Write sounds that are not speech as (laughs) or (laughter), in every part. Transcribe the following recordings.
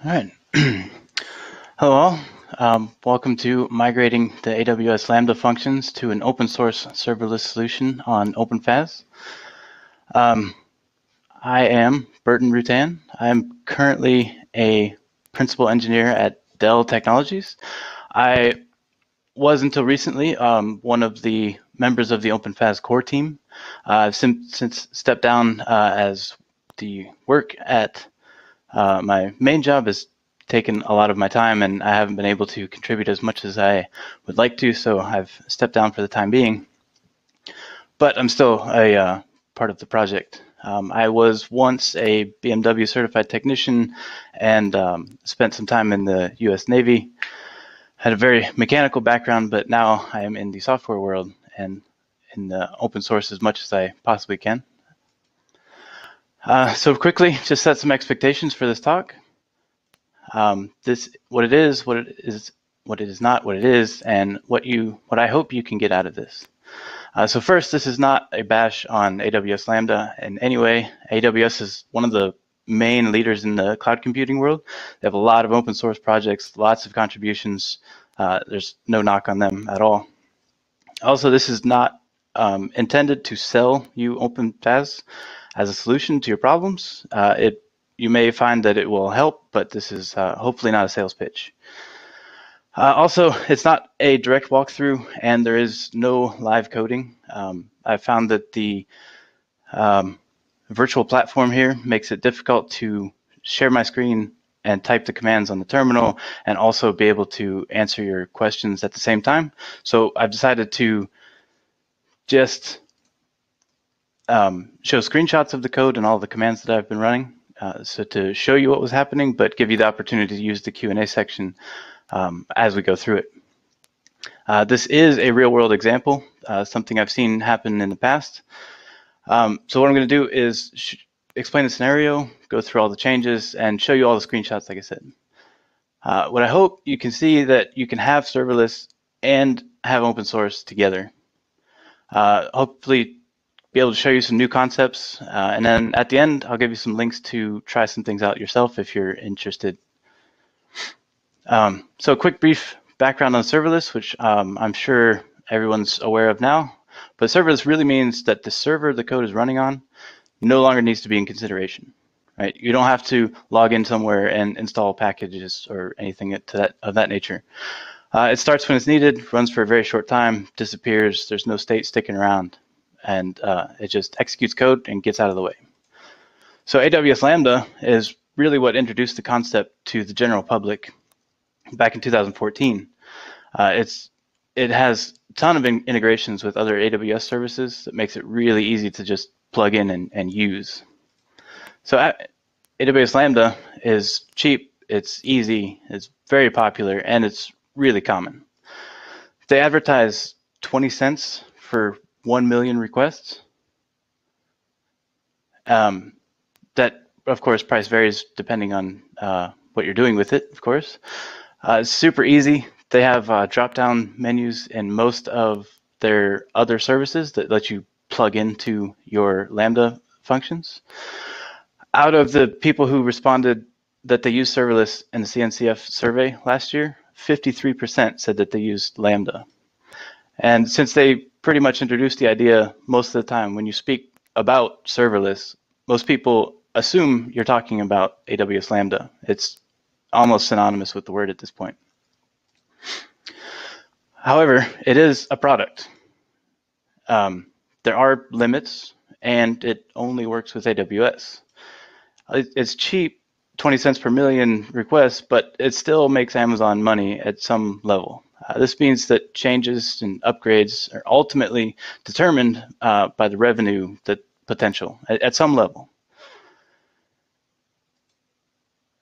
(clears throat) All right. Hello. Um, welcome to migrating the AWS Lambda functions to an open source serverless solution on OpenFaaS. Um, I am Burton Rheutan. I'm currently a principal engineer at Dell Technologies. I was until recently um, one of the members of the OpenFaaS core team. Uh, I've since, since stepped down uh, as the work at uh, my main job has taken a lot of my time and I haven't been able to contribute as much as I would like to, so I've stepped down for the time being. But I'm still a uh, part of the project. Um, I was once a BMW certified technician and um, spent some time in the US Navy. Had a very mechanical background, but now I am in the software world and in the open source as much as I possibly can. Uh, so quickly, just set some expectations for this talk. Um, this, what it is, what it is, what it is not, what it is, and what you, what I hope you can get out of this. Uh, so first, this is not a bash on AWS Lambda in any way. AWS is one of the main leaders in the cloud computing world. They have a lot of open source projects, lots of contributions. Uh, there's no knock on them at all. Also, this is not um, intended to sell you OpenFaaS as a solution to your problems. Uh, it you may find that it will help, but this is uh, hopefully not a sales pitch. Uh, also, it's not a direct walkthrough, and there is no live coding. Um, I found that the um, virtual platform here makes it difficult to share my screen and type the commands on the terminal and also be able to answer your questions at the same time. So I've decided to just um, show screenshots of the code and all the commands that I've been running. Uh, so to show you what was happening, but give you the opportunity to use the Q&A section um, as we go through it. Uh, this is a real world example, uh, something I've seen happen in the past. Um, so what I'm going to do is explain the scenario, go through all the changes, and show you all the screenshots, like I said. Uh, what I hope you can see that you can have serverless and have open source together. Uh, hopefully be able to show you some new concepts. Uh, and then at the end, I'll give you some links to try some things out yourself if you're interested. Um, so a quick brief background on serverless, which um, I'm sure everyone's aware of now. But serverless really means that the server the code is running on no longer needs to be in consideration. Right? You don't have to log in somewhere and install packages or anything to that, of that nature. Uh, it starts when it's needed, runs for a very short time, disappears. There's no state sticking around and uh, it just executes code and gets out of the way. So AWS Lambda is really what introduced the concept to the general public back in 2014. Uh, it's it has a ton of in integrations with other AWS services that makes it really easy to just plug in and, and use. So AWS Lambda is cheap, it's easy, it's very popular, and it's really common. They advertise 20 cents for 1 million requests. Um, that, of course, price varies depending on uh, what you're doing with it, of course. Uh, it's super easy. They have uh, drop-down menus in most of their other services that let you plug into your Lambda functions. Out of the people who responded that they used serverless in the CNCF survey last year, 53% said that they used Lambda. And since they pretty much introduced the idea most of the time when you speak about serverless, most people assume you're talking about AWS Lambda. It's almost synonymous with the word at this point. However, it is a product. Um, there are limits, and it only works with AWS. It's cheap, 20 cents per million requests, but it still makes Amazon money at some level. Uh, this means that changes and upgrades are ultimately determined uh, by the revenue that potential at, at some level.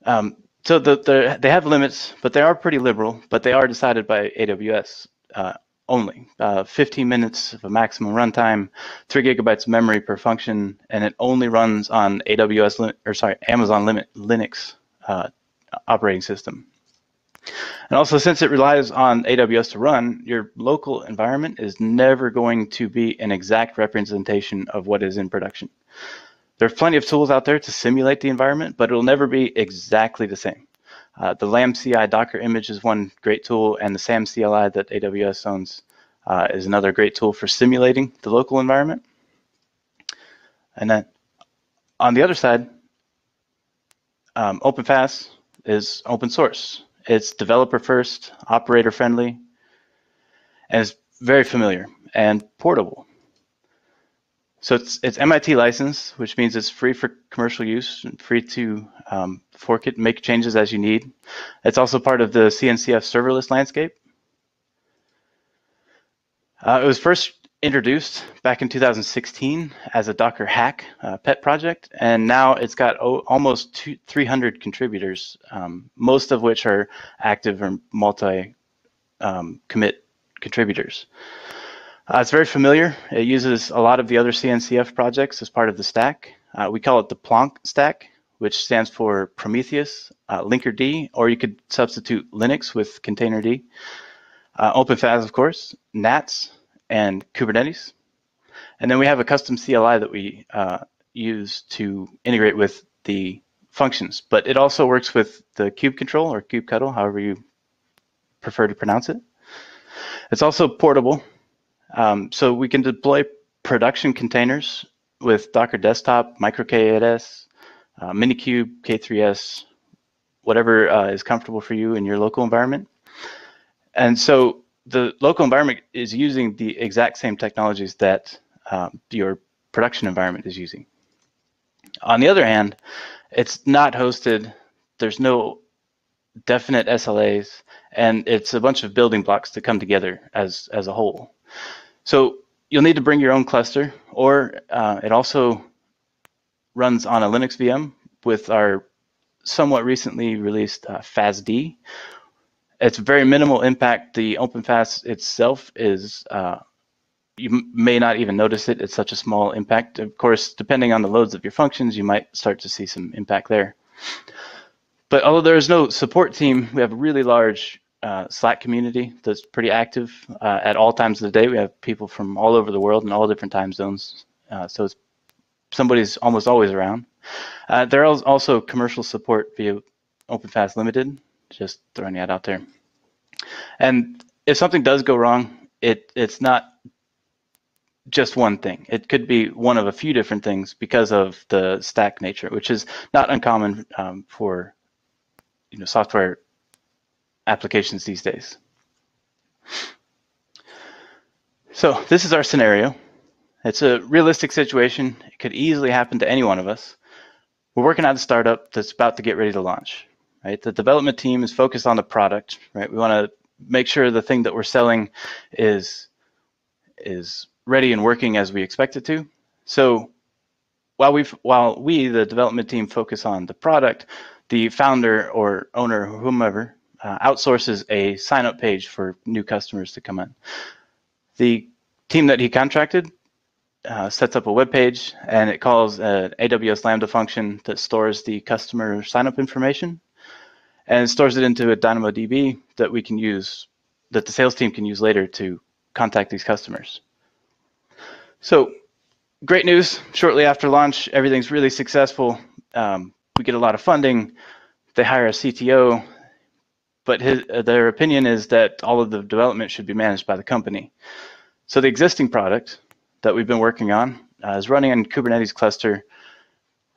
Um, so the, the, they have limits, but they are pretty liberal, but they are decided by AWS uh, only. Uh, 15 minutes of a maximum runtime, three gigabytes of memory per function, and it only runs on AWS or sorry Amazon Linux uh, operating system. And also, since it relies on AWS to run, your local environment is never going to be an exact representation of what is in production. There are plenty of tools out there to simulate the environment, but it'll never be exactly the same. Uh, the LambCI Docker image is one great tool, and the SAM CLI that AWS owns uh, is another great tool for simulating the local environment. And then on the other side, um, is open source. It's developer first, operator friendly, and it's very familiar and portable. So it's it's MIT license, which means it's free for commercial use and free to um, fork it and make changes as you need. It's also part of the CNCF serverless landscape. Uh, it was first introduced back in 2016 as a Docker hack uh, pet project, and now it's got almost two, 300 contributors, um, most of which are active or multi um, commit contributors. Uh, it's very familiar. It uses a lot of the other CNCF projects as part of the stack. Uh, we call it the Plonk stack, which stands for Prometheus, uh, Linkerd, or you could substitute Linux with Containerd. Uh, OpenFaaS, of course, NATS, and Kubernetes. And then we have a custom CLI that we uh, use to integrate with the functions, but it also works with the kubectl or kubectl, however you prefer to pronounce it. It's also portable, um, so we can deploy production containers with Docker Desktop, MicroK8s, uh, Minikube, K3s, whatever uh, is comfortable for you in your local environment. And so the local environment is using the exact same technologies that um, your production environment is using. On the other hand, it's not hosted. There's no definite SLAs, and it's a bunch of building blocks to come together as as a whole. So you'll need to bring your own cluster, or uh, it also runs on a Linux VM with our somewhat recently released uh, faasd. It's very minimal impact. The OpenFaaS itself is, uh, you may not even notice it. It's such a small impact. Of course, depending on the loads of your functions, you might start to see some impact there. But although there is no support team, we have a really large uh, Slack community that's pretty active uh, at all times of the day. We have people from all over the world in all different time zones. Uh, so somebody's almost always around. Uh, there is also commercial support via OpenFaaS Limited, just throwing that out there. And if something does go wrong, it it's not just one thing. It could be one of a few different things because of the stack nature, which is not uncommon um, for you know software applications these days. So this is our scenario. It's a realistic situation. It could easily happen to any one of us. We're working at a startup that's about to get ready to launch. Right? The development team is focused on the product. Right? We want to make sure the thing that we're selling is is ready and working as we expect it to. So while we while we the development team focus on the product, the founder or owner, whomever, uh, outsources a sign up page for new customers to come in. The team that he contracted uh, sets up a web page and it calls an AWS Lambda function that stores the customer sign up information and stores it into a DynamoDB that we can use, that the sales team can use later to contact these customers. So great news, shortly after launch, everything's really successful. Um, we get a lot of funding. They hire a CTO but his, uh, their opinion is that all of the development should be managed by the company. So the existing product that we've been working on uh, is running on Kubernetes cluster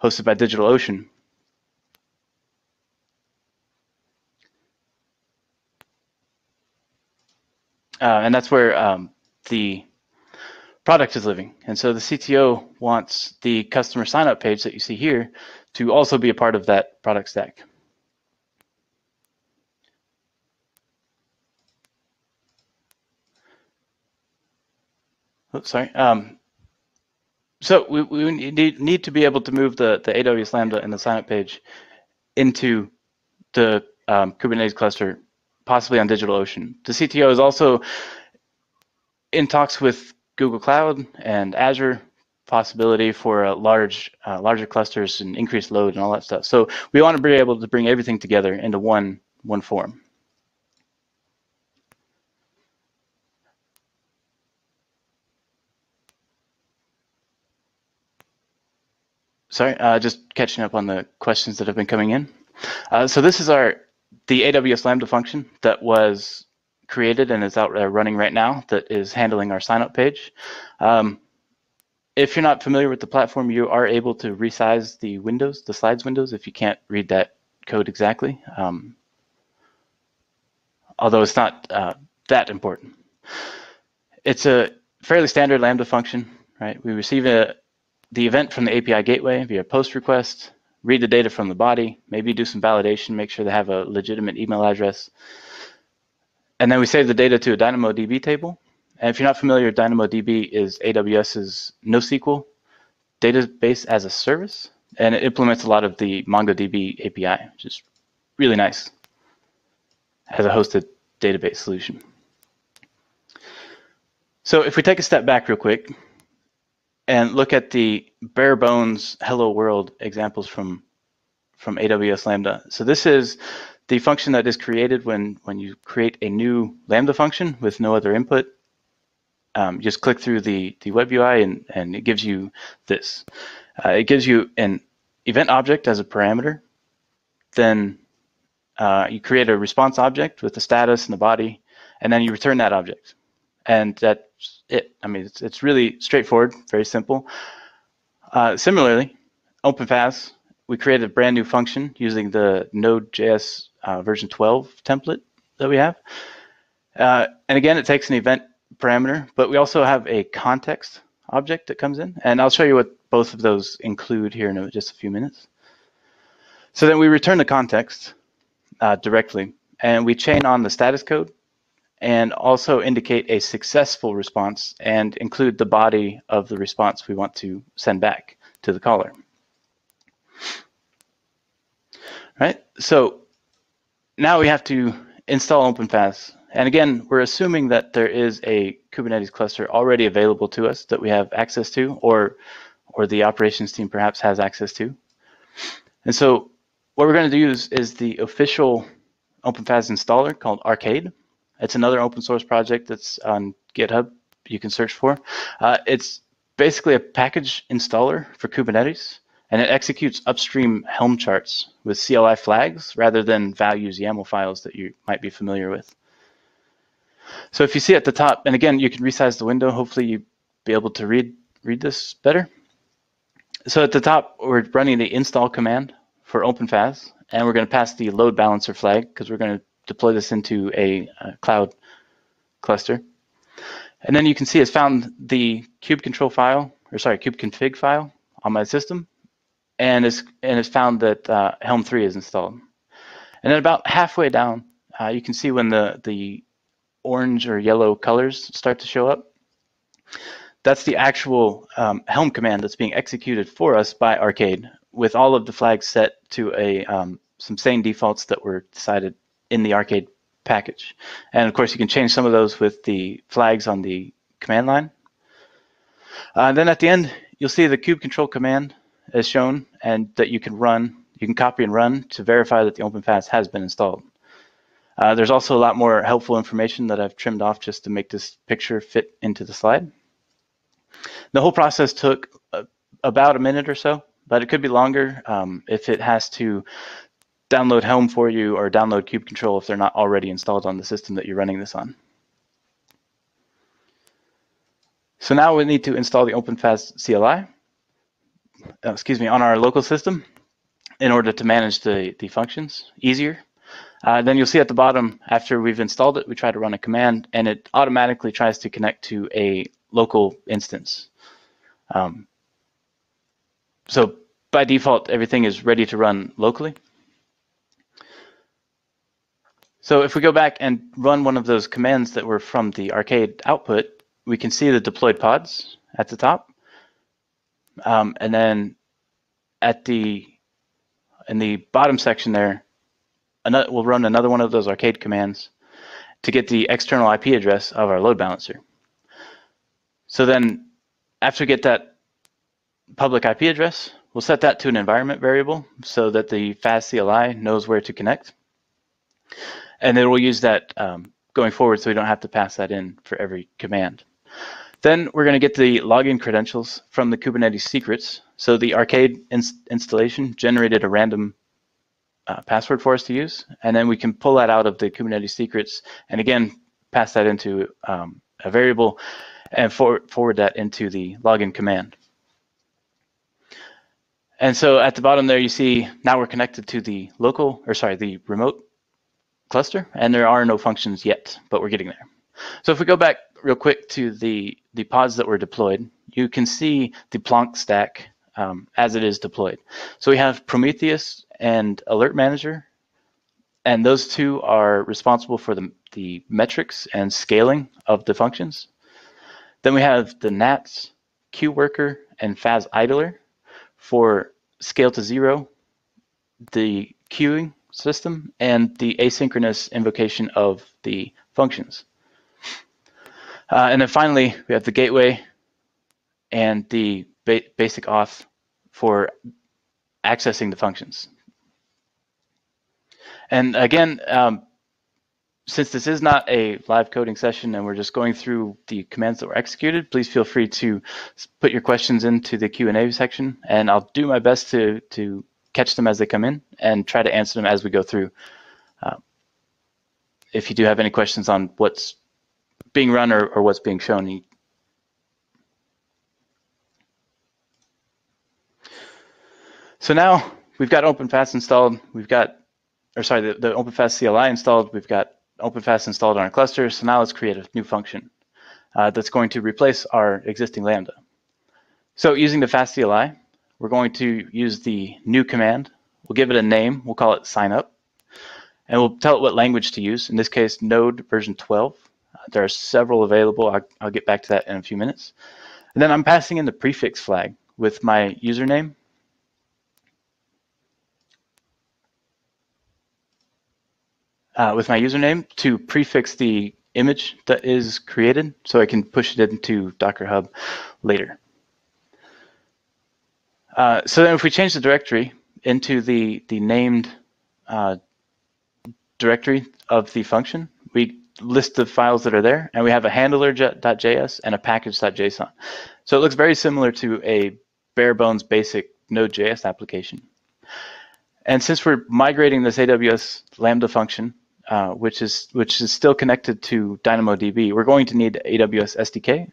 hosted by DigitalOcean. Uh, and that's where um, the product is living. And so the CTO wants the customer sign up page that you see here to also be a part of that product stack. Oops, sorry. Um, so we, we need, need to be able to move the, the AWS Lambda and the signup page into the um, Kubernetes cluster, possibly on DigitalOcean. The CTO is also in talks with Google Cloud and Azure possibility for a large, uh, larger clusters and increased load and all that stuff. So we want to be able to bring everything together into one, one form. Sorry, uh, just catching up on the questions that have been coming in. Uh, so this is our the AWS Lambda function that was created and is out uh, running right now that is handling our signup page. Um, if you're not familiar with the platform, you are able to resize the windows, the slides windows, if you can't read that code exactly. Um, although it's not uh, that important. It's a fairly standard Lambda function, right? We receive a, the event from the API gateway via post request, read the data from the body, maybe do some validation, make sure they have a legitimate email address. And then we save the data to a DynamoDB table. And if you're not familiar, DynamoDB is AWS's NoSQL database as a service, and it implements a lot of the MongoDB API, which is really nice as a hosted database solution. So if we take a step back real quick and look at the bare bones hello world examples from from AWS Lambda. So this is the function that is created when, when you create a new Lambda function with no other input. Um, just click through the, the web UI and, and it gives you this. Uh, it gives you an event object as a parameter. Then uh, you create a response object with the status and the body, and then you return that object. And that's it. I mean, it's, it's really straightforward, very simple. Uh, similarly, OpenFaaS, we created a brand new function using the Node.js uh, version 12 template that we have. Uh, and again, it takes an event parameter, but we also have a context object that comes in. And I'll show you what both of those include here in just a few minutes. So then we return the context uh, directly, and we chain on the status code and also indicate a successful response and include the body of the response we want to send back to the caller. Right, so now we have to install OpenFaaS. And again, we're assuming that there is a Kubernetes cluster already available to us that we have access to, or, or the operations team perhaps has access to. And so what we're going to use is the official OpenFaaS installer called arkade. It's another open source project that's on GitHub you can search for. Uh, it's basically a package installer for Kubernetes, and it executes upstream Helm charts with CLI flags rather than values YAML files that you might be familiar with. So if you see at the top, and again, you can resize the window. Hopefully you be able to read, read this better. So at the top, we're running the install command for OpenFaaS, and we're going to pass the load balancer flag because we're going to deploy this into a, a cloud cluster. And then you can see it's found the kube control file, or sorry, kube config file on my system, and it's, and it's found that uh, Helm 3 is installed. And then about halfway down, uh, you can see when the, the orange or yellow colors start to show up. That's the actual um, Helm command that's being executed for us by arkade with all of the flags set to a um, some sane defaults that were decided in the arkade package. And of course, you can change some of those with the flags on the command line. Uh, then at the end, you'll see the kube control command as shown and that you can run, you can copy and run to verify that the OpenFaaS has been installed. Uh, there's also a lot more helpful information that I've trimmed off just to make this picture fit into the slide. The whole process took about a minute or so, but it could be longer um, if it has to download Helm for you or download Kube Control if they're not already installed on the system that you're running this on. So now we need to install the OpenFaaS CLI, uh, excuse me, on our local system in order to manage the, the functions easier. Uh, then you'll see at the bottom, after we've installed it, we try to run a command and it automatically tries to connect to a local instance. Um, so by default, everything is ready to run locally. So if we go back and run one of those commands that were from the arkade output, we can see the deployed pods at the top. Um, and then at the in the bottom section there, another, we'll run another one of those arkade commands to get the external IP address of our load balancer. So then after we get that public IP address, we'll set that to an environment variable so that the faas-cli knows where to connect. And then we'll use that um, going forward so we don't have to pass that in for every command. Then we're going to get the login credentials from the Kubernetes secrets. So the arkade ins installation generated a random uh, password for us to use, and then we can pull that out of the Kubernetes secrets, and again, pass that into um, a variable and for, forward that into the login command. And so at the bottom there, you see now we're connected to the local, or sorry, the remote cluster, and there are no functions yet, but we're getting there. So if we go back real quick to the, the pods that were deployed, you can see the Plonk stack um, as it is deployed. So we have Prometheus and Alert Manager, and those two are responsible for the, the metrics and scaling of the functions. Then we have the Nats, Queue Worker, and faas-idler for scale to zero, the queuing system, and the asynchronous invocation of the functions. Uh, and then finally, we have the gateway and the ba basic auth for accessing the functions. And again, um, since this is not a live coding session and we're just going through the commands that were executed, please feel free to put your questions into the Q&A section and I'll do my best to, to catch them as they come in and try to answer them as we go through. Uh, if you do have any questions on what's being run or, or what's being shown. So now we've got OpenFaaS installed. We've got, or sorry, the, the OpenFaaS CLI installed. We've got OpenFaaS installed on our cluster. So now let's create a new function uh, that's going to replace our existing Lambda. So using the faas-cli, we're going to use the new command. We'll give it a name. We'll call it sign up. And we'll tell it what language to use. In this case, Node version 12. Uh, there are several available. I'll, I'll get back to that in a few minutes. And then I'm passing in the prefix flag with my username uh, with my username to prefix the image that is created so I can push it into Docker Hub later. Uh, so then if we change the directory into the, the named uh, directory of the function, we list the files that are there, and we have a handler.js and a package.json. So it looks very similar to a bare bones basic Node.js application. And since we're migrating this AWS Lambda function uh, which is which is still connected to DynamoDB, we're going to need AWS SDK.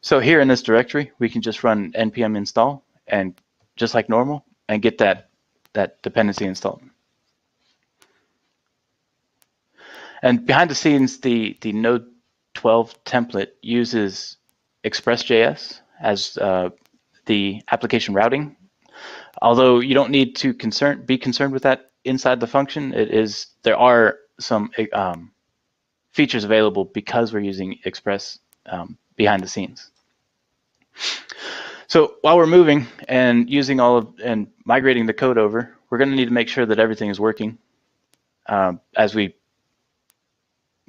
So here in this directory, we can just run npm install and just like normal and get that that dependency installed. And behind the scenes, the the Node 12 template uses Express.js as uh, the application routing. Although you don't need to concern be concerned with that inside the function, it is there are some um, features available because we're using Express um, behind the scenes. So while we're moving and using all of and migrating the code over, we're going to need to make sure that everything is working um, as we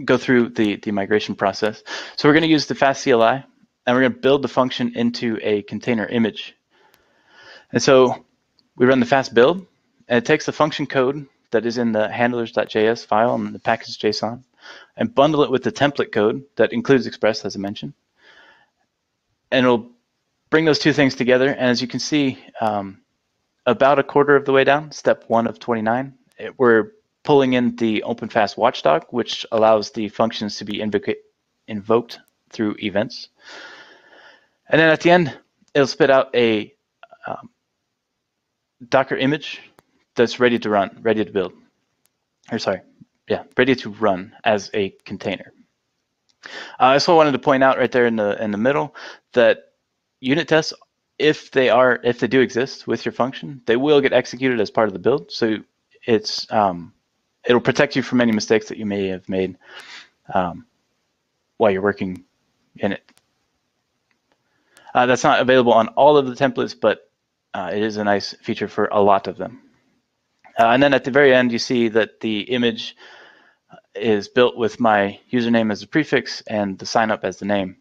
go through the, the migration process. So we're going to use the faas-cli and we're going to build the function into a container image. And so we run the faas build and it takes the function code that is in the handlers.js file and the package.json and bundle it with the template code that includes Express, as I mentioned. And it'll bring those two things together. And as you can see, um, about a quarter of the way down, step one of 29, it, we're pulling in the OpenFaaS watchdog, which allows the functions to be invoked through events. And then at the end, it'll spit out a um, Docker image that's ready to run, ready to build. Or sorry, yeah, ready to run as a container. Uh, I also wanted to point out right there in the in the middle that unit tests, if they are if they do exist with your function, they will get executed as part of the build. So it's um, it'll protect you from any mistakes that you may have made um, while you're working in it. Uh, that's not available on all of the templates, but uh, it is a nice feature for a lot of them. Uh, and then at the very end, you see that the image is built with my username as a prefix and the sign up as the name.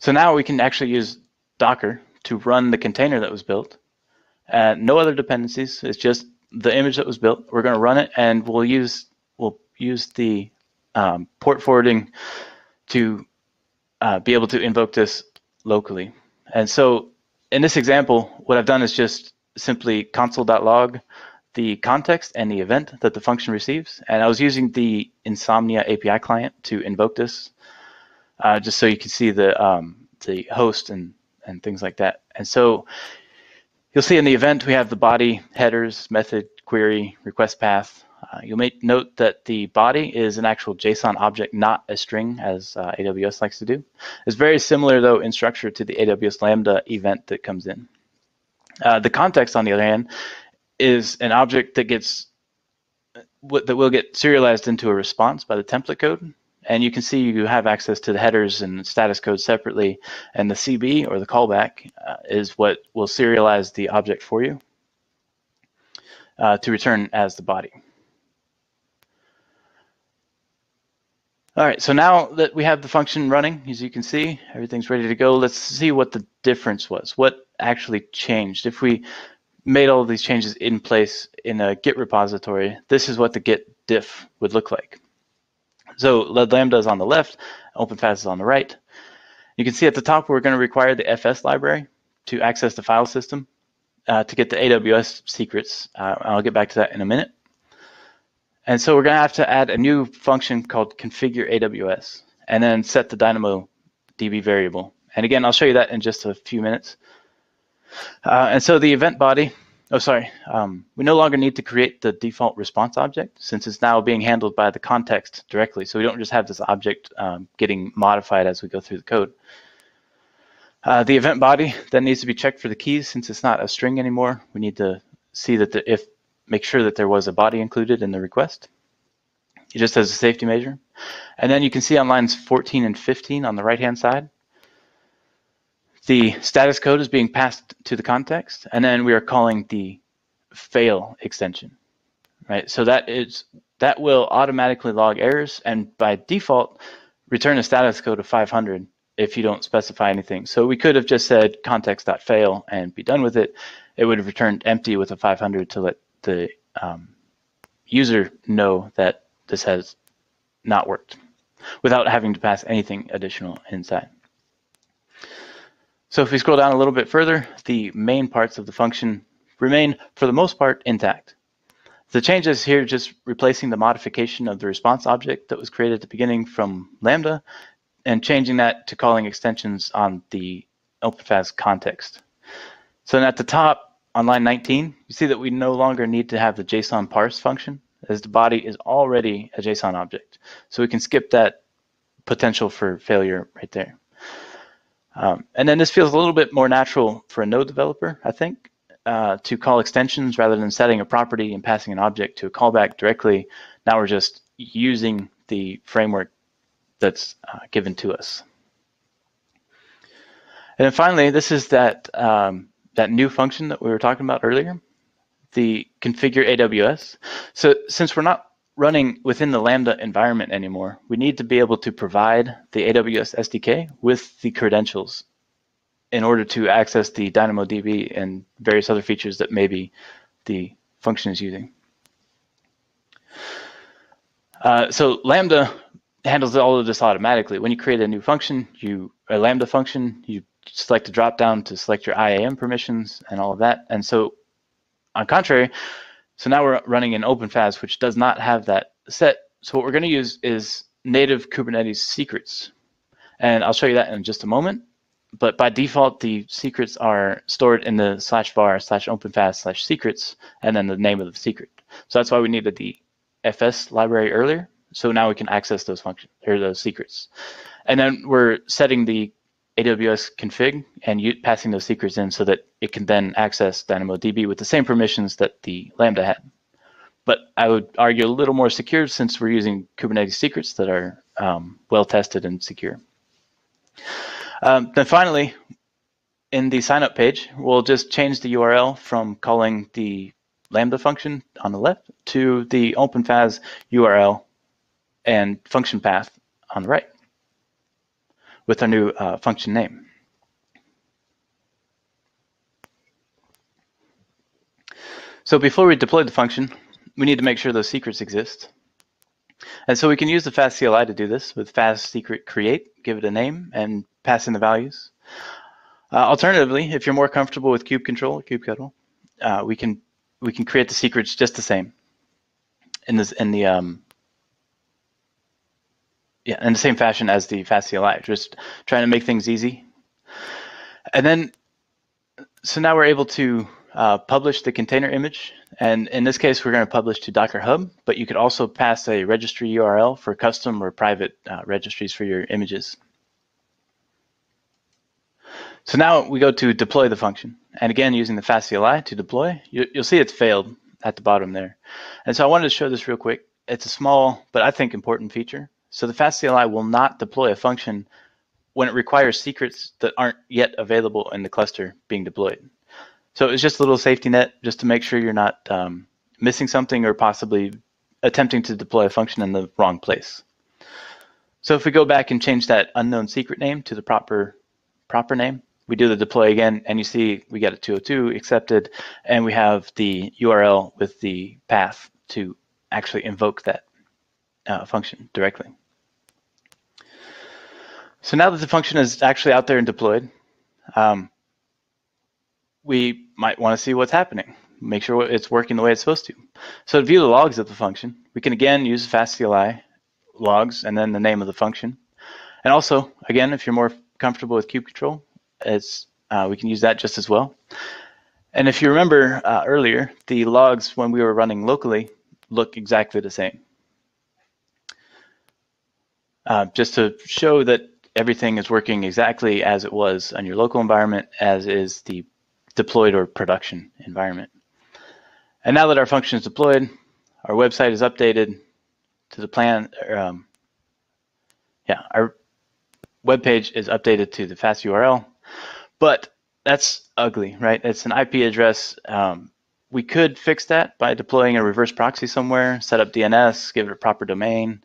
So now we can actually use Docker to run the container that was built. Uh, no other dependencies. It's just the image that was built. We're going to run it, and we'll use we'll use the um, port forwarding to uh, be able to invoke this locally. And so in this example, what I've done is just simply console.log the context and the event that the function receives. And I was using the Insomnia API client to invoke this, uh, just so you can see the um, the host and and things like that. And so you'll see in the event we have the body, headers, method, query, request path. Uh, you'll make note that the body is an actual JSON object, not a string, as uh, AWS likes to do. It's very similar, though, in structure to the AWS Lambda event that comes in. Uh, the context, on the other hand, is an object that gets that will get serialized into a response by the template code. And you can see you have access to the headers and status code separately. And the CB or the callback uh, is what will serialize the object for you uh, to return as the body. All right, so now that we have the function running, as you can see, everything's ready to go. Let's see what the difference was. What actually changed? If we made all of these changes in place in a Git repository, this is what the Git diff would look like. So Lambda is on the left, OpenFaaS is on the right. You can see at the top we're going to require the FS library to access the file system uh, to get the AWS secrets. Uh, I'll get back to that in a minute. And so we're going to have to add a new function called configure AWS and then set the DynamoDB variable. And again, I'll show you that in just a few minutes. Uh, and so the event body, oh, sorry, um, we no longer need to create the default response object since it's now being handled by the context directly. So we don't just have this object um, getting modified as we go through the code. Uh, the event body then needs to be checked for the keys since it's not a string anymore. We need to see that the, if make sure that there was a body included in the request, just as a safety measure. And then you can see on lines 14 and 15 on the right-hand side, the status code is being passed to the context, and then we are calling the fail extension, right? So that is that will automatically log errors, and by default, return a status code of 500 if you don't specify anything. So we could have just said context.fail and be done with it. It would have returned empty with a 500 to let the um, user know that this has not worked without having to pass anything additional inside. So if we scroll down a little bit further, the main parts of the function remain, for the most part, intact. The changes here just replacing the modification of the response object that was created at the beginning from Lambda and changing that to calling extensions on the OpenFaaS context. So then at the top on line 19, you see that we no longer need to have the JSON parse function as the body is already a JSON object. So we can skip that potential for failure right there. Um, and then this feels a little bit more natural for a node developer, I think, uh, to call extensions rather than setting a property and passing an object to a callback directly. Now we're just using the framework that's uh, given to us. And then finally, this is that, um, that new function that we were talking about earlier, the configure AWS. So since we're not running within the Lambda environment anymore, we need to be able to provide the AWS SDK with the credentials in order to access the DynamoDB and various other features that maybe the function is using. Uh, so Lambda handles all of this automatically. When you create a new function, you a Lambda function, you select a drop down to select your IAM permissions and all of that. And so on contrary, so now we're running in OpenFaaS, which does not have that set. So what we're going to use is native Kubernetes secrets. And I'll show you that in just a moment. But by default, the secrets are stored in the slash var slash openfaaS slash secrets, and then the name of the secret. So that's why we needed the FS library earlier. So now we can access those functions or those secrets. And then we're setting the AWS config and you, passing those secrets in so that it can then access DynamoDB with the same permissions that the Lambda had. But I would argue a little more secure since we're using Kubernetes secrets that are um, well tested and secure. Um, then finally, in the signup page, we'll just change the URL from calling the Lambda function on the left to the OpenFaaS URL and function path on the right with our new uh, function name. So before we deploy the function, we need to make sure those secrets exist. And so we can use the faas-cli to do this with faas secret create, give it a name, and pass in the values. Uh, alternatively, if you're more comfortable with kube control, kubectl, uh, we can we can create the secrets just the same in this in the um, yeah in the same fashion as the faas-cli, just trying to make things easy. And then, so now we're able to uh, publish the container image. And in this case, we're going to publish to Docker Hub, but you could also pass a registry URL for custom or private uh, registries for your images. So now we go to deploy the function. And again, using the faas-cli to deploy, you, will see it's failed at the bottom there. And so I wanted to show this real quick. It's a small, but I think important feature. So the faas-cli will not deploy a function when it requires secrets that aren't yet available in the cluster being deployed. So it's just a little safety net just to make sure you're not um, missing something or possibly attempting to deploy a function in the wrong place. So if we go back and change that unknown secret name to the proper proper name, we do the deploy again, and you see we get a 202 accepted, and we have the URL with the path to actually invoke that uh, function directly. So now that the function is actually out there and deployed, um, we might want to see what's happening, make sure it's working the way it's supposed to. So to view the logs of the function, we can again use faas-cli logs and then the name of the function. And also, again, if you're more comfortable with kube control, it's, uh, we can use that just as well. And if you remember uh, earlier, the logs when we were running locally look exactly the same. Uh, just to show that everything is working exactly as it was on your local environment as is the deployed or production environment. And now that our function is deployed, our website is updated to the plan. Um, yeah, our web page is updated to the fast URL, but that's ugly, right? It's an IP address. Um, we could fix that by deploying a reverse proxy somewhere, set up DNS, give it a proper domain,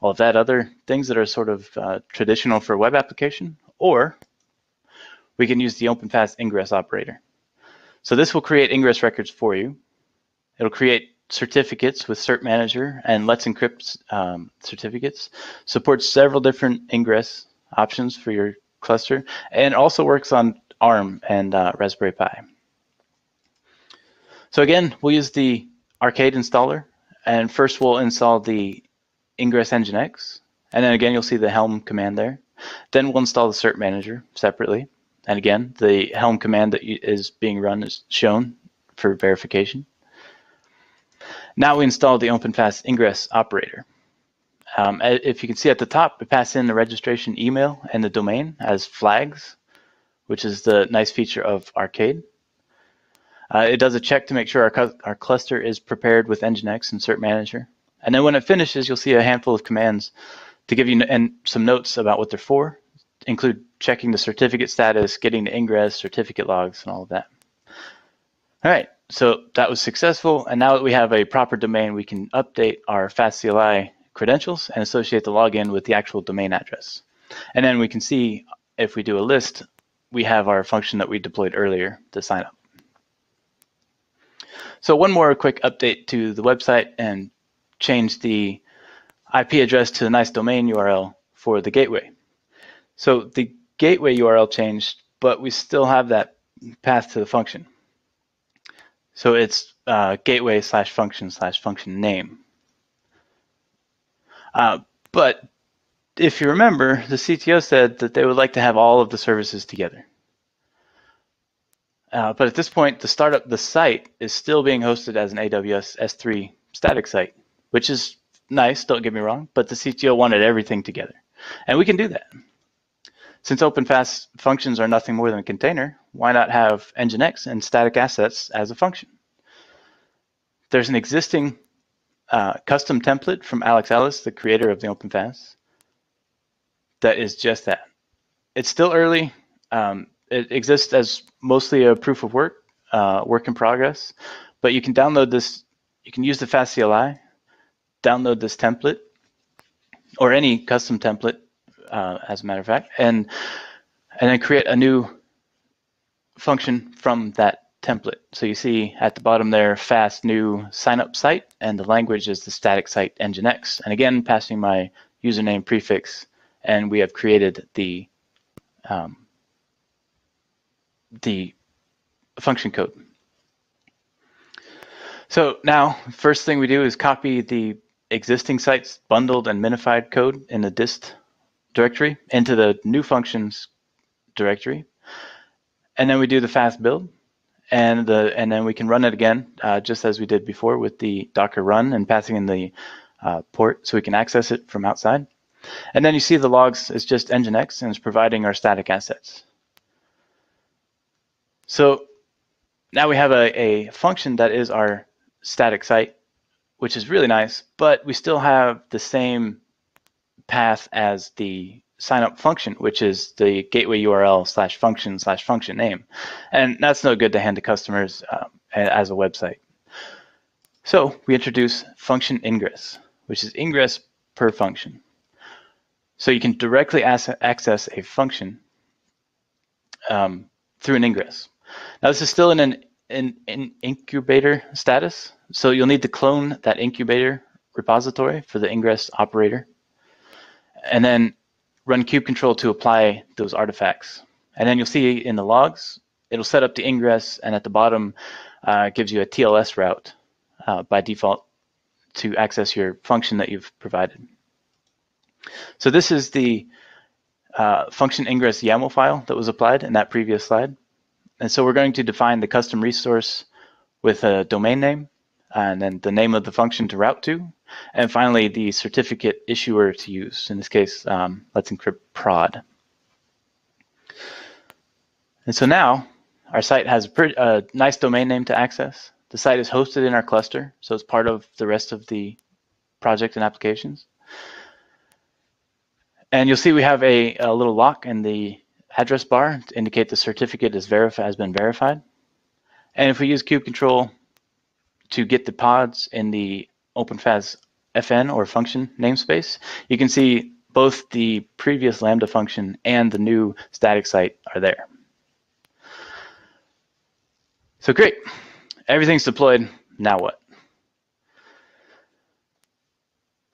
all of that other things that are sort of uh, traditional for web application, or we can use the OpenFaaS ingress operator. So this will create ingress records for you. It'll create certificates with Cert Manager and Let's Encrypt um, certificates. Supports several different ingress options for your cluster, and also works on ARM and uh, Raspberry Pi. So again, we'll use the arkade installer, and first we'll install the Ingress Nginx, and then again you'll see the Helm command there. Then we'll install the Cert Manager separately. And again, the Helm command that is being run is shown for verification. Now we install the OpenFaaS ingress operator. Um, if you can see at the top, we pass in the registration email and the domain as flags, which is the nice feature of arkade. Uh, it does a check to make sure our, our cluster is prepared with Nginx and Cert Manager. And then when it finishes, you'll see a handful of commands to give you and some notes about what they're for, include checking the certificate status, getting the ingress, certificate logs, and all of that. All right, so that was successful. And now that we have a proper domain, we can update our faas-cli credentials and associate the login with the actual domain address. And then we can see if we do a list, we have our function that we deployed earlier to sign up. So one more quick update to the website and change the IP address to a nice domain URL for the gateway. So the gateway URL changed, but we still have that path to the function. So it's uh, gateway slash function slash function name. Uh, but if you remember, the CTO said that they would like to have all of the services together. Uh, but at this point, the startup, the site is still being hosted as an AWS S3 static site, which is nice, don't get me wrong, but the CTO wanted everything together. And we can do that. Since OpenFaaS functions are nothing more than a container, why not have Nginx and static assets as a function? There's an existing uh, custom template from Alex Ellis, the creator of the OpenFaaS, that is just that. It's still early. Um, it exists as mostly a proof of work, uh, work in progress, but you can download this, you can use the faas-cli, download this template, or any custom template uh, as a matter of fact, and and then create a new function from that template. So you see at the bottom there, faas new sign up site, and the language is the static site Nginx. And again, passing my username prefix, and we have created the um, the function code. So now, first thing we do is copy the existing sites bundled and minified code in the dist directory into the new functions directory. And then we do the faas build and the and then we can run it again uh, just as we did before with the docker run and passing in the uh, port so we can access it from outside. And then you see the logs is just Nginx and it's providing our static assets. So now we have a, a function that is our static site, which is really nice, but we still have the same path as the sign up function, which is the gateway URL slash function slash function name. And that's no good to hand to customers um, as a website. So we introduce function ingress, which is ingress per function. So you can directly access a function um, through an ingress. Now this is still in an in, in incubator status. So you'll need to clone that incubator repository for the ingress operator. And then run kubectl to apply those artifacts. And then you'll see in the logs, it'll set up the ingress and at the bottom uh, gives you a TLS route uh, by default to access your function that you've provided. So this is the uh, function ingress YAML file that was applied in that previous slide. And so we're going to define the custom resource with a domain name and then the name of the function to route to. And finally, the certificate issuer to use. In this case, um, let's encrypt prod. And so now our site has a, a nice domain name to access. The site is hosted in our cluster, so it's part of the rest of the project and applications. And you'll see we have a, a little lock in the address bar to indicate the certificate is has been verified. And if we use kubectl to get the pods in the OpenFaaS FN or function namespace, you can see both the previous Lambda function and the new static site are there. So great, everything's deployed, now what?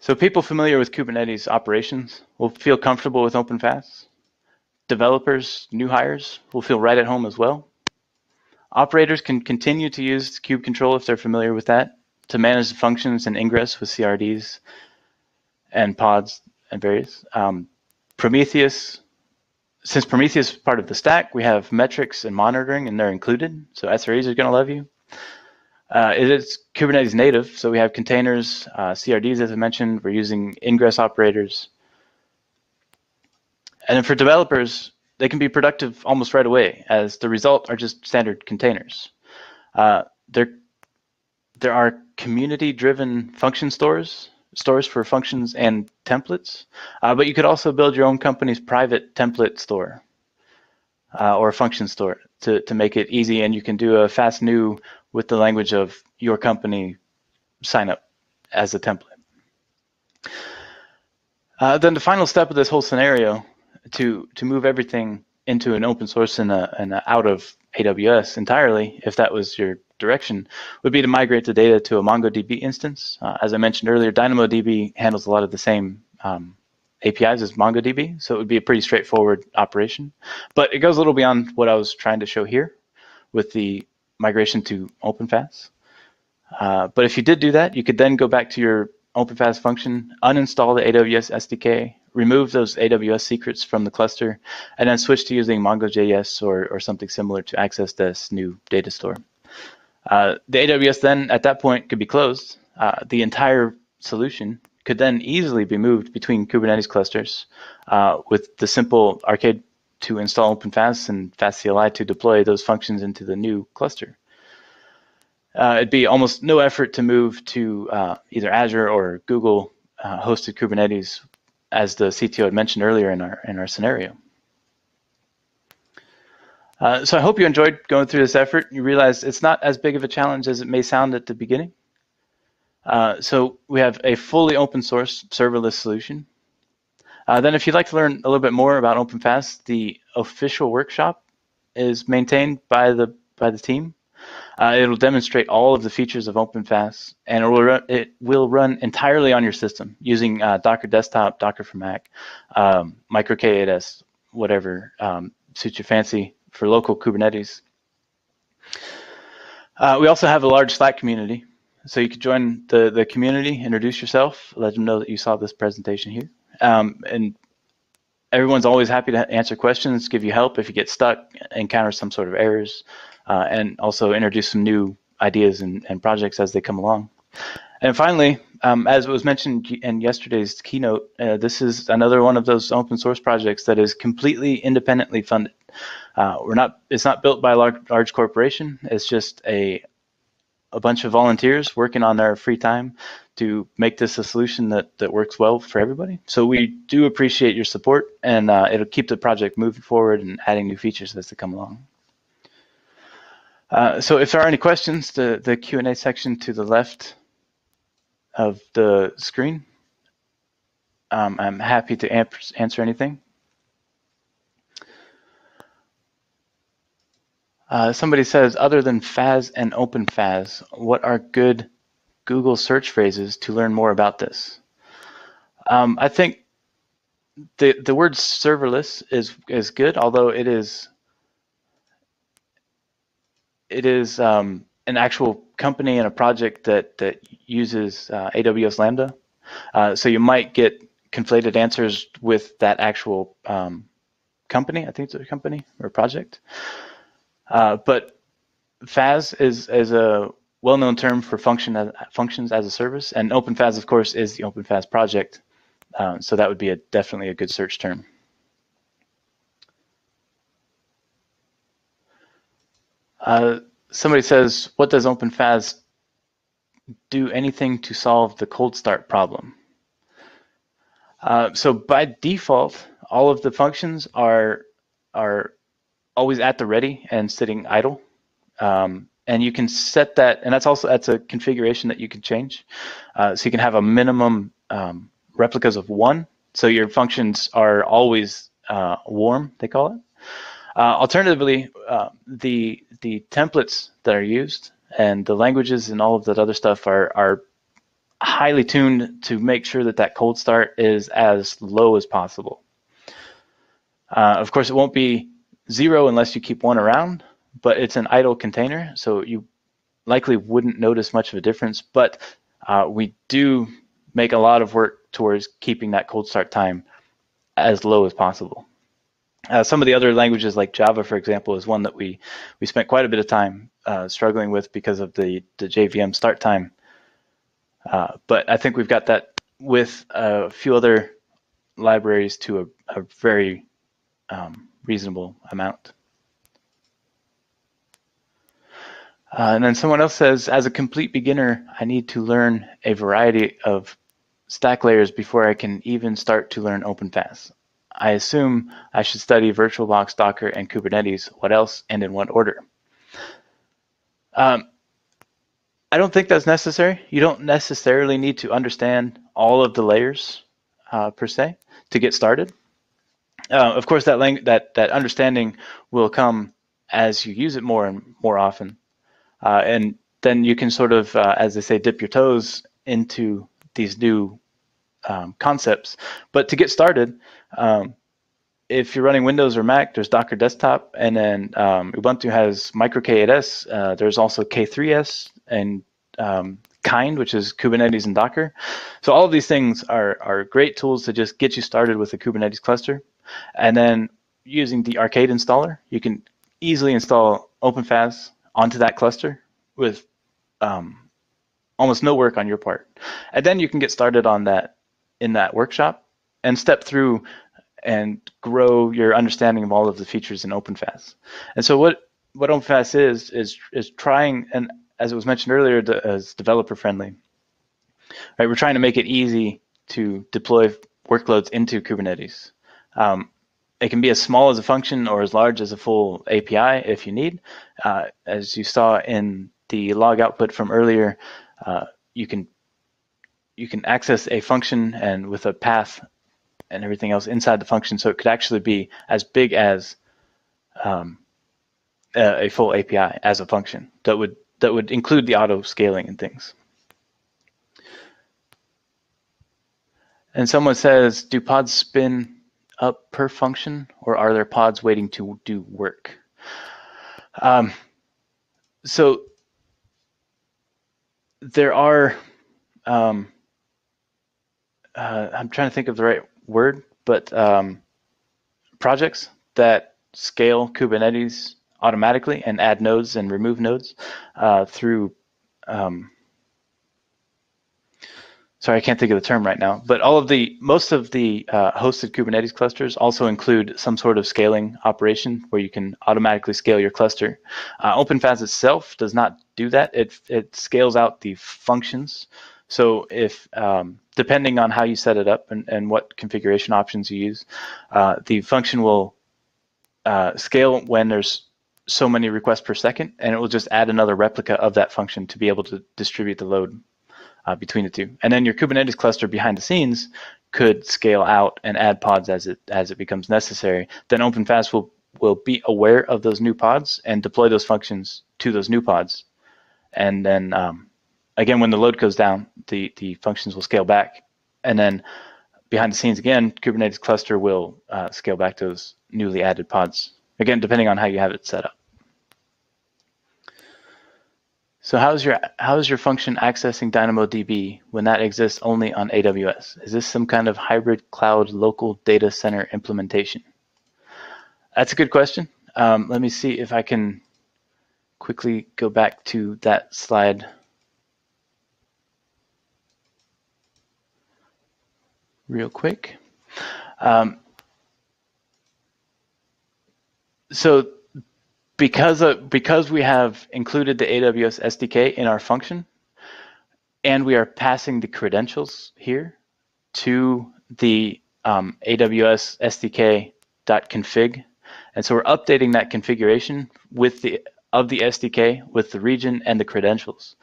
So people familiar with Kubernetes operations will feel comfortable with OpenFaaS. Developers, new hires will feel right at home as well. Operators can continue to use kubectl if they're familiar with that to manage the functions and ingress with CRDs and pods and various. Um, Prometheus, since Prometheus is part of the stack, we have metrics and monitoring and they're included. So SREs are going to love you. Uh, it is Kubernetes native, so we have containers, uh, CRDs as I mentioned, we're using ingress operators. And then for developers, they can be productive almost right away as the result are just standard containers. Uh, there, there are community-driven function stores, stores for functions and templates, uh, but you could also build your own company's private template store uh, or function store to, to make it easy and you can do a faas new with the language of your company sign up as a template. Uh, then the final step of this whole scenario to to move everything into an open source and, a, and a out of AWS entirely, if that was your direction, would be to migrate the data to a MongoDB instance. Uh, as I mentioned earlier, DynamoDB handles a lot of the same um, APIs as MongoDB, so it would be a pretty straightforward operation. But it goes a little beyond what I was trying to show here with the migration to OpenFaaS. Uh, but if you did do that, you could then go back to your OpenFaaS function, uninstall the AWS SDK, remove those AWS secrets from the cluster, and then switch to using MongoJS or, or something similar to access this new data store. Uh, the AWS then, at that point, could be closed. Uh, the entire solution could then easily be moved between Kubernetes clusters uh, with the simple arkade to install OpenFaaS and faas-cli to deploy those functions into the new cluster. Uh, it'd be almost no effort to move to uh, either Azure or Google uh, hosted Kubernetes as the CTO had mentioned earlier in our in our scenario. Uh, so I hope you enjoyed going through this effort. You realize it's not as big of a challenge as it may sound at the beginning. Uh, so we have a fully open source serverless solution. Uh, then if you'd like to learn a little bit more about OpenFaaS, the official workshop is maintained by the by the team. Uh, it'll demonstrate all of the features of OpenFaaS, and it will, run, it will run entirely on your system using uh, Docker Desktop, Docker for Mac, um, Micro K8s, whatever um, suits your fancy for local Kubernetes. Uh, we also have a large Slack community. So you could join the, the community, introduce yourself, let them know that you saw this presentation here. Um, and everyone's always happy to answer questions, give you help if you get stuck, encounter some sort of errors, uh, and also introduce some new ideas and, and projects as they come along. And finally, um, as was mentioned in yesterday's keynote, uh, this is another one of those open source projects that is completely independently funded. Uh, we're not, it's not built by a large, large corporation. It's just a, a bunch of volunteers working on their free time to make this a solution that, that works well for everybody. So we do appreciate your support and uh, it'll keep the project moving forward and adding new features as they come along. Uh, so if there are any questions, the, the Q&A section to the left of the screen. Um, I'm happy to answer anything. Uh, somebody says, other than FaaS and OpenFaaS, what are good Google search phrases to learn more about this? Um, I think the the word serverless is is good, although it is it is um, an actual company and a project that that uses uh, AWS Lambda. Uh, so you might get conflated answers with that actual um, company. I think it's a company or project. Uh, but FaaS is is a well-known term for function as, functions as a service, and OpenFaaS, of course, is the OpenFaaS project. Um, so that would be a, definitely a good search term. Uh, somebody says, what does OpenFaaS do anything to solve the cold start problem? Uh, so by default, all of the functions are are always at the ready and sitting idle. Um, and you can set that, and that's also that's a configuration that you can change. Uh, so you can have a minimum um, replicas of one, so your functions are always uh, warm, they call it. Uh, alternatively, uh, the the templates that are used and the languages and all of that other stuff are are highly tuned to make sure that that cold start is as low as possible. Uh, of course, it won't be zero unless you keep one around, but it's an idle container, so you likely wouldn't notice much of a difference. But uh, we do make a lot of work towards keeping that cold start time as low as possible. Uh, some of the other languages like Java, for example, is one that we, we spent quite a bit of time uh, struggling with because of the, the JVM start time. Uh, but I think we've got that with a few other libraries to a, a very um, reasonable amount. Uh, and then someone else says, as a complete beginner, I need to learn a variety of stack layers before I can even start to learn OpenFaaS. I assume I should study VirtualBox, Docker, and Kubernetes. What else and in what order? Um, I don't think that's necessary. You don't necessarily need to understand all of the layers uh, per se to get started. Uh, of course, that, that that understanding will come as you use it more and more often, uh, and then you can sort of, uh, as they say, dip your toes into these new um, concepts. But to get started, um, if you're running Windows or Mac, there's Docker Desktop, and then um, Ubuntu has Micro K8s. Uh, there's also K3s and um, Kind, which is Kubernetes and Docker. So all of these things are are great tools to just get you started with a Kubernetes cluster, and then using the arkade installer, you can easily install OpenFaaS onto that cluster with um, almost no work on your part, and then you can get started on that in that workshop and step through and grow your understanding of all of the features in OpenFaaS. And so what what OpenFaaS is is is trying and as it was mentioned earlier as developer friendly. Right, we're trying to make it easy to deploy workloads into Kubernetes. Um, it can be as small as a function or as large as a full API if you need. Uh, as you saw in the log output from earlier, uh, you can you can access a function and with a path and everything else inside the function. So it could actually be as big as um, a, a, full API as a function that would that would include the auto scaling and things. And someone says, do pods spin up per function or are there pods waiting to do work? Um, so there are, um, uh, I'm trying to think of the right word, but um, projects that scale Kubernetes automatically and add nodes and remove nodes uh, through um, sorry, I can't think of the term right now, but all of the, most of the uh, hosted Kubernetes clusters also include some sort of scaling operation where you can automatically scale your cluster. Uh, itself does not do that. It, it scales out the functions. So if, um, depending on how you set it up and, and what configuration options you use, uh, the function will uh, scale when there's so many requests per second, and it will just add another replica of that function to be able to distribute the load uh, between the two. And then your Kubernetes cluster behind the scenes could scale out and add pods as it as it becomes necessary. Then OpenFaaS will will be aware of those new pods and deploy those functions to those new pods. And then um, again, when the load goes down, the the functions will scale back. And then behind the scenes again, Kubernetes cluster will uh, scale back to those newly added pods. Again, depending on how you have it set up. So how's your how's your function accessing DynamoDB when that exists only on AWS? Is this some kind of hybrid cloud local data center implementation? That's a good question. Um, let me see if I can quickly go back to that slide. Real quick. Um, so because of, because we have included the AWS SDK in our function, and we are passing the credentials here to the um, AWS SDK.config, and so we're updating that configuration with the of the SDK with the region and the credentials,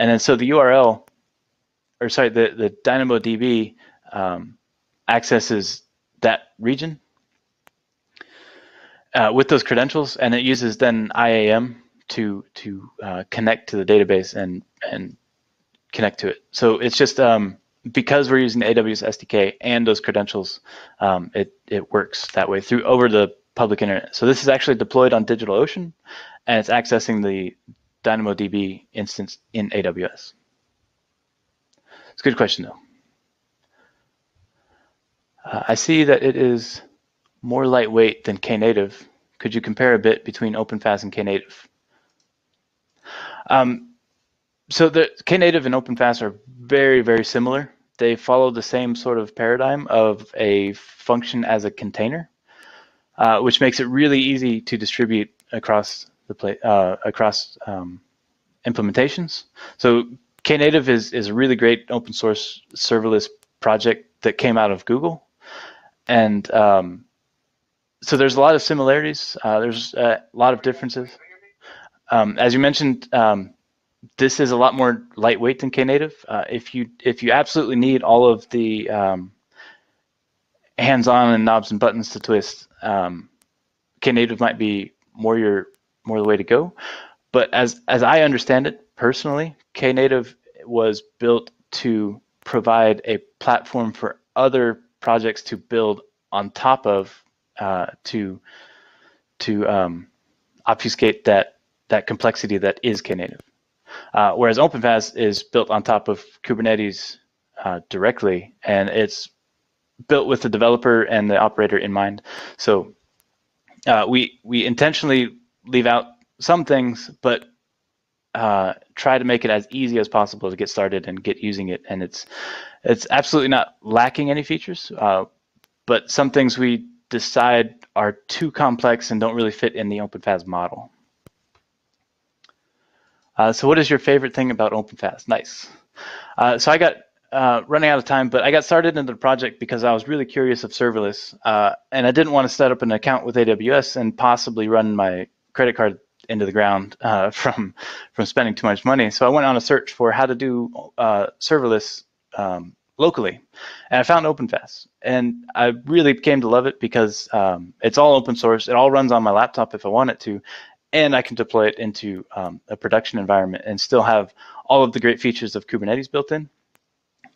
and then so the URL, or sorry, the the DynamoDB um, accesses that region uh, with those credentials, and it uses then IAM to to uh, connect to the database and and connect to it. So it's just um, because we're using the AWS SDK and those credentials, um, it it works that way through over the public internet. So this is actually deployed on DigitalOcean, and it's accessing the DynamoDB instance in AWS. It's a good question though. Uh, I see that it is more lightweight than Knative. Could you compare a bit between OpenFaaS and Knative? Um, so the Knative and OpenFaaS are very, very similar. They follow the same sort of paradigm of a function as a container, uh, which makes it really easy to distribute across the uh, across um, implementations. So Knative is is a really great open source serverless project that came out of Google, and um, so there's a lot of similarities. Uh, there's a lot of differences. Um, as you mentioned, um, this is a lot more lightweight than Knative. Uh, if you if you absolutely need all of the um, hands-on and knobs and buttons to twist, um, Knative might be more your more the way to go. But as as I understand it personally, Knative was built to provide a platform for other projects to build on top of uh, to to um, obfuscate that that complexity that is Knative. Uh, whereas OpenFaaS is built on top of Kubernetes uh, directly, and it's built with the developer and the operator in mind. So uh, we we intentionally leave out some things, but uh, try to make it as easy as possible to get started and get using it. And it's it's absolutely not lacking any features, uh, but some things we decide are too complex and don't really fit in the OpenFaaS model. Uh, so what is your favorite thing about OpenFaaS? Nice. Uh, so I got uh, running out of time, but I got started into the project because I was really curious of serverless, uh, and I didn't want to set up an account with AWS and possibly run my credit card into the ground uh, (laughs) from from spending too much money. So I went on a search for how to do uh, serverless um, locally. And I found OpenFaaS, and I really came to love it because um, it's all open source. It all runs on my laptop if I want it to, and I can deploy it into um, a production environment and still have all of the great features of Kubernetes built in,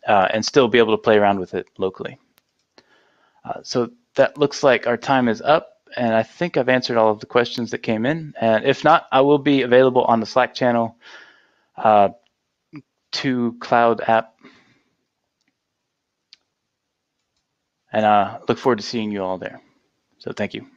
uh, and still be able to play around with it locally. Uh, so that looks like our time is up, and I think I've answered all of the questions that came in. And if not, I will be available on the Slack channel uh, to Cloud App. And uh, look forward to seeing you all there. So thank you.